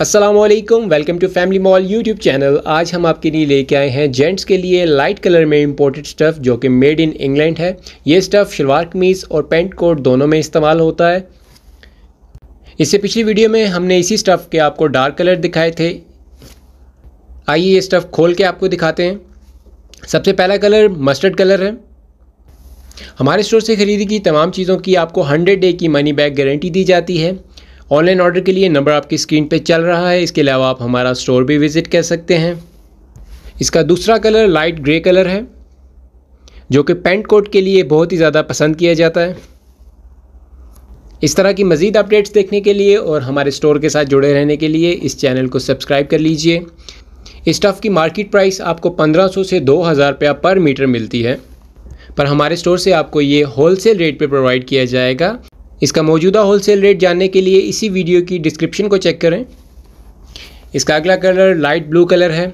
Aslam welcome to family mall YouTube channel आज हम आपके लिए लेके आए हैं जेंट्स के लिए लाइट कलर में इंपोर्टेड स्टफ़ जो कि मेड इन इंग्लैंड है। ये स्टफ़ शलवार कमीज़ और पेंट कोट दोनों में इस्तेमाल होता है। इससे पिछली वीडियो में हमने इसी स्टफ़ के आपको डार्क कलर दिखाए थे। आइए ये स्टफ़ खोल के आपको दिखाते हैं। सबसे पहला कलर मस्टर्ड कलर है। हमारे स्टोर से ख़रीदी की तमाम चीज़ों की आपको हंड्रेड डे की मनी बैक गारंटी दी जाती है। ऑनलाइन ऑर्डर के लिए नंबर आपकी स्क्रीन पे चल रहा है। इसके अलावा आप हमारा स्टोर भी विज़िट कर सकते हैं। इसका दूसरा कलर लाइट ग्रे कलर है, जो कि पेंट कोट के लिए बहुत ही ज़्यादा पसंद किया जाता है। इस तरह की मज़ीद अपडेट्स देखने के लिए और हमारे स्टोर के साथ जुड़े रहने के लिए इस चैनल को सब्सक्राइब कर लीजिए। स्टफ़ की मार्केट प्राइस आपको 1500 से 2000 रुपया पर मीटर मिलती है। पर हमारे स्टोर से आपको ये होलसेल रेट पे प्रोवाइड किया जाएगा। इसका मौजूदा होलसेल रेट जानने के लिए इसी वीडियो की डिस्क्रिप्शन को चेक करें। इसका अगला कलर लाइट ब्लू कलर है।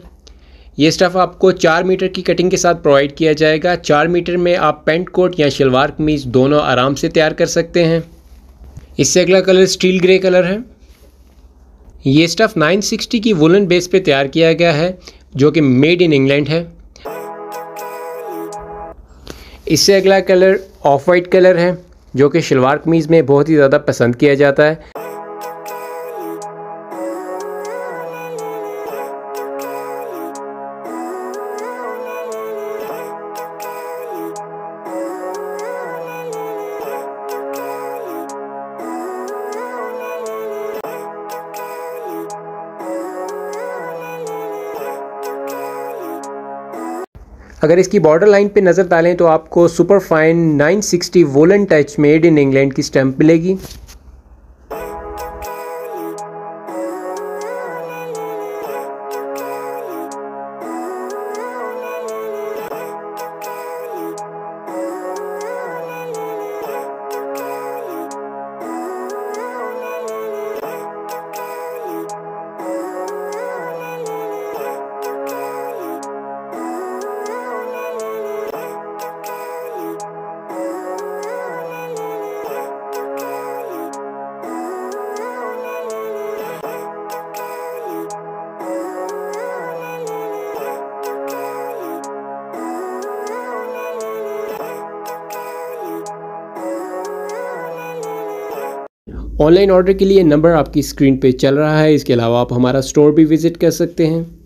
ये स्टफ़ आपको चार मीटर की कटिंग के साथ प्रोवाइड किया जाएगा। चार मीटर में आप पेंट कोट या शलवार कमीज़ दोनों आराम से तैयार कर सकते हैं। इससे अगला कलर स्टील ग्रे कलर है। ये स्टफ़ 960 की वुलन बेस पे तैयार किया गया है, जो कि मेड इन इंग्लैंड है। इससे अगला कलर ऑफ़ वाइट कलर है। जो कि शलवार कमीज़ में बहुत ही ज़्यादा पसंद किया जाता है। अगर इसकी बॉर्डर लाइन पे नज़र डालें तो आपको super fine 960 woollen touch made in England की स्टैंप मिलेगी। ऑनलाइन ऑर्डर के लिए नंबर आपकी स्क्रीन पे चल रहा है। इसके अलावा आप हमारा स्टोर भी विज़िट कर सकते हैं।